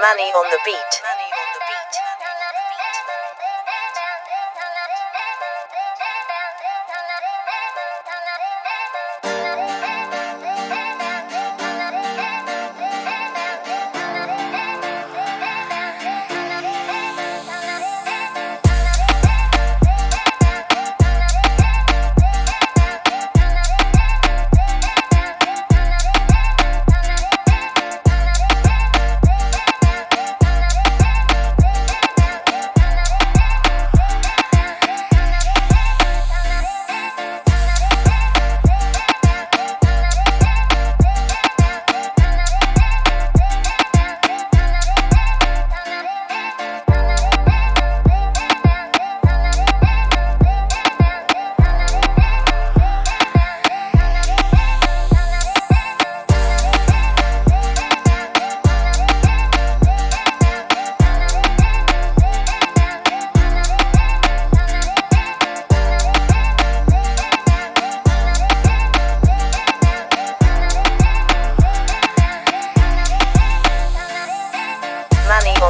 Money on the beat.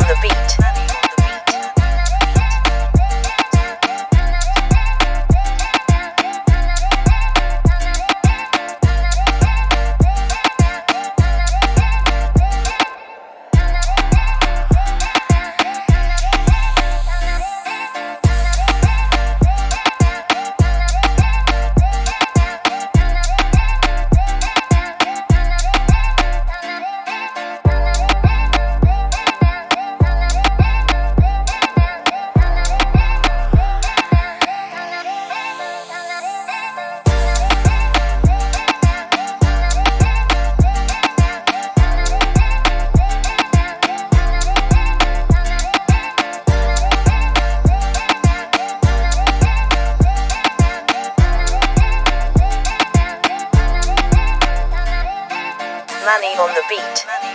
The beat. Money on the beat.